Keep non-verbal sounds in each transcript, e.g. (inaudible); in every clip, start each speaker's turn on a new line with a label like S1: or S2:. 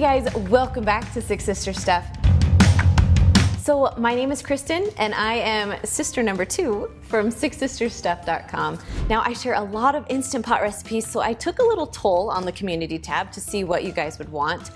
S1: Guys, welcome back to Six Sisters' Stuff. So my name is Kristen and I am sister number two from sixsistersstuff.com. Now I share a lot of Instant Pot recipes, so I took a little toll on the community tab to see what you guys would want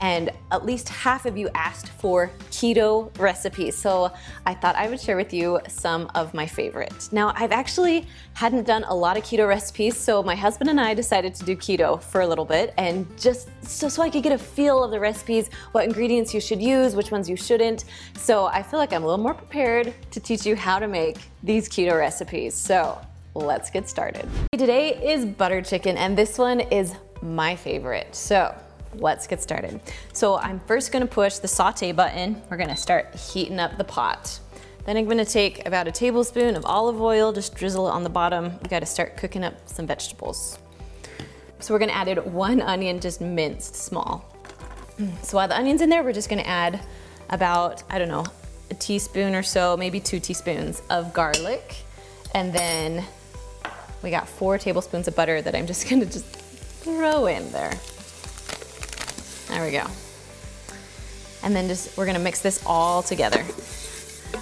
S1: and at least half of you asked for keto recipes. So I thought I would share with you some of my favorites. Now I've actually hadn't done a lot of keto recipes, so my husband and I decided to do keto for a little bit and just so, so I could get a feel of the recipes, what ingredients you should use, which ones you shouldn't. So I feel like I'm a little more prepared to teach you how to make these keto recipes. So let's get started. Today is butter chicken and this one is my favorite. So let's get started. So I'm first gonna push the saute button. We're gonna start heating up the pot. Then I'm gonna take about a tablespoon of olive oil, just drizzle it on the bottom. We gotta start cooking up some vegetables. So we're gonna add in one onion, just minced small. (clears throat) So while the onion's in there, we're just gonna add about, I don't know, a teaspoon or so, maybe two teaspoons of garlic. And then we got four tablespoons of butter that I'm just gonna just throw in there. There we go. And then just, we're gonna mix this all together.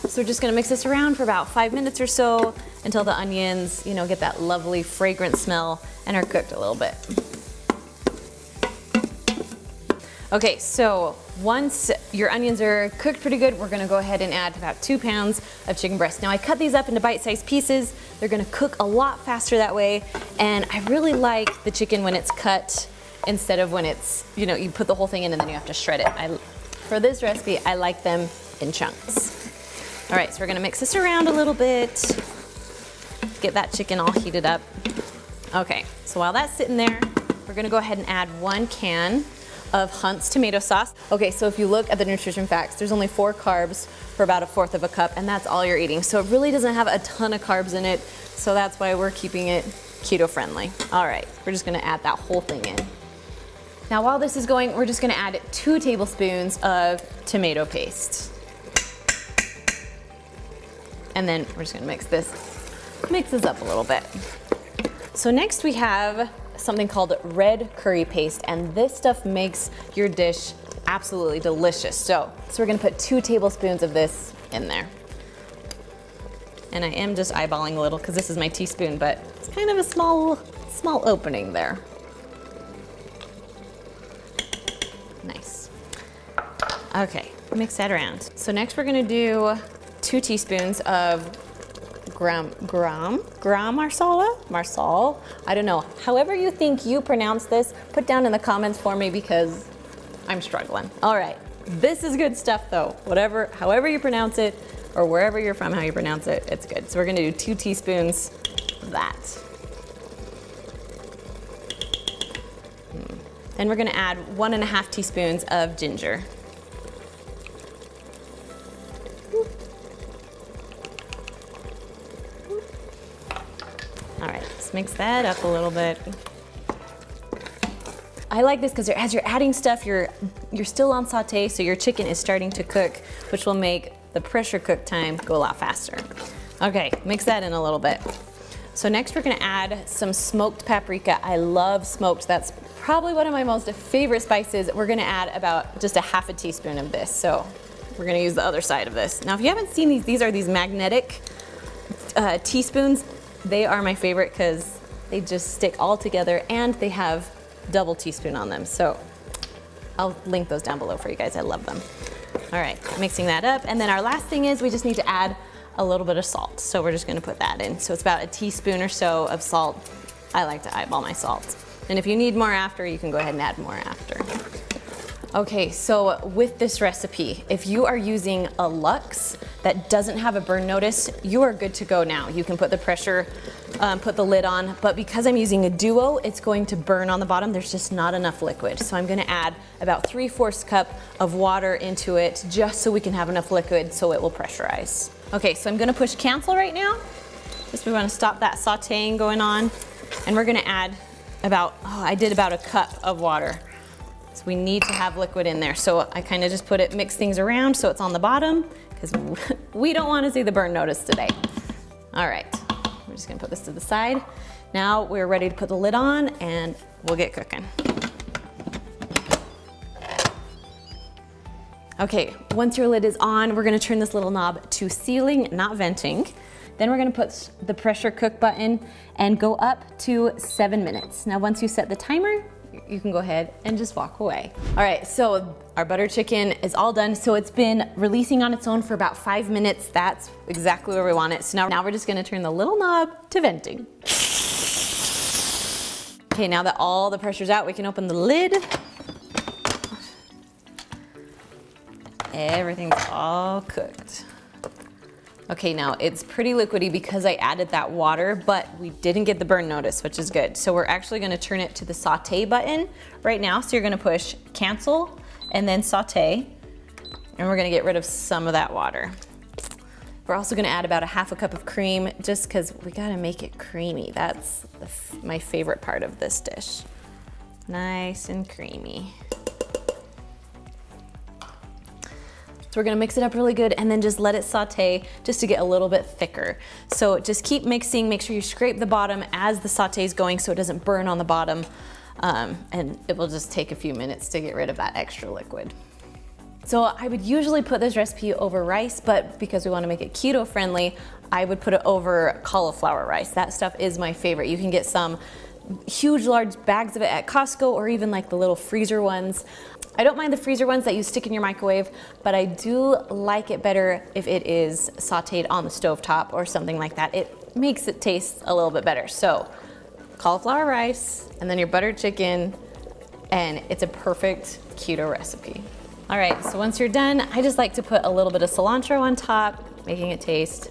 S1: So we're just gonna mix this around for about five minutes or so until the onions, you know, get that lovely fragrant smell and are cooked a little bit. Okay, so once your onions are cooked pretty good, we're gonna go ahead and add about two pounds of chicken breast. Now I cut these up into bite-sized pieces. They're gonna cook a lot faster that way. And I really like the chicken when it's cut instead of when it's, you know, you put the whole thing in and then you have to shred it. I, for this recipe, I like them in chunks. All right, so we're gonna mix this around a little bit, get that chicken all heated up. Okay, so while that's sitting there, we're gonna go ahead and add one can of Hunt's tomato sauce. Okay, so if you look at the nutrition facts, there's only four carbs for about a fourth of a cup, and that's all you're eating. So it really doesn't have a ton of carbs in it, so that's why we're keeping it keto friendly. All right, we're just gonna add that whole thing in. Now while this is going, we're just gonna add two tablespoons of tomato paste. And then we're just gonna mix this, mix this up a little bit. So next we have something called red curry paste, and this stuff makes your dish absolutely delicious. So, so we're gonna put two tablespoons of this in there. And I am just eyeballing a little because this is my teaspoon, but it's kind of a small, small opening there. Okay, mix that around. So next we're gonna do two teaspoons of gram, gram, gram marsala, marsal, I don't know. However you think you pronounce this, put down in the comments for me because I'm struggling. All right, this is good stuff though. Whatever, however you pronounce it, or wherever you're from, how you pronounce it, it's good. So we're gonna do two teaspoons of that. Hmm. Then we're gonna add one and a half teaspoons of ginger. Mix that up a little bit. I like this because as you're adding stuff, you're, you're still on saute, so your chicken is starting to cook, which will make the pressure cook time go a lot faster. Okay, mix that in a little bit. So next we're gonna add some smoked paprika. I love smoked, that's probably one of my most favorite spices. We're gonna add about just a half a teaspoon of this. So we're gonna use the other side of this. Now if you haven't seen these, these are these magnetic uh, teaspoons. They are my favorite because they just stick all together and they have double teaspoon on them. So I'll link those down below for you guys. I love them. All right, mixing that up. And then our last thing is we just need to add a little bit of salt. So we're just gonna put that in. So it's about a teaspoon or so of salt. I like to eyeball my salt. And if you need more after, you can go ahead and add more after. Okay, so with this recipe, if you are using a Lux that doesn't have a burn notice, you are good to go now. You can put the pressure, um, put the lid on, but because I'm using a Duo, it's going to burn on the bottom. There's just not enough liquid. So I'm gonna add about 3 fourths cup of water into it just so we can have enough liquid so it will pressurize. Okay, so I'm gonna push cancel right now. Just we wanna stop that sauteing going on. And we're gonna add about, oh, I did about a cup of water. So we need to have liquid in there. So I kind of just put it, mix things around so it's on the bottom because (laughs) we don't want to see the burn notice today. All right, we're just gonna put this to the side. Now we're ready to put the lid on and we'll get cooking. Okay, once your lid is on, we're gonna turn this little knob to sealing, not venting. Then we're gonna put the pressure cook button and go up to seven minutes. Now, once you set the timer, you can go ahead and just walk away. All right, so our butter chicken is all done. So it's been releasing on its own for about five minutes. That's exactly where we want it. So now, now we're just gonna turn the little knob to venting. Okay, now that all the pressure's out, we can open the lid. Everything's all cooked. Okay, now it's pretty liquidy because I added that water, but we didn't get the burn notice, which is good. So we're actually gonna turn it to the saute button right now. So you're gonna push cancel and then saute, and we're gonna get rid of some of that water. We're also gonna add about a half a cup of cream just cause we gotta make it creamy. That's my favorite part of this dish. Nice and creamy. We're gonna mix it up really good and then just let it saute just to get a little bit thicker. So just keep mixing, make sure you scrape the bottom as the saute is going so it doesn't burn on the bottom. Um, and it will just take a few minutes to get rid of that extra liquid. So I would usually put this recipe over rice, but because we wanna make it keto friendly, I would put it over cauliflower rice. That stuff is my favorite. You can get some huge large bags of it at Costco or even like the little freezer ones. I don't mind the freezer ones that you stick in your microwave, but I do like it better if it is sauteed on the stove top or something like that. It makes it taste a little bit better. So cauliflower rice and then your buttered chicken and it's a perfect keto recipe. All right, so once you're done, I just like to put a little bit of cilantro on top, making it taste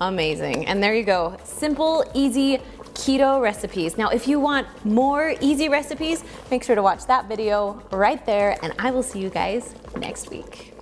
S1: amazing. And there you go, simple, easy, keto recipes. Now, if you want more easy recipes, make sure to watch that video right there, and I will see you guys next week.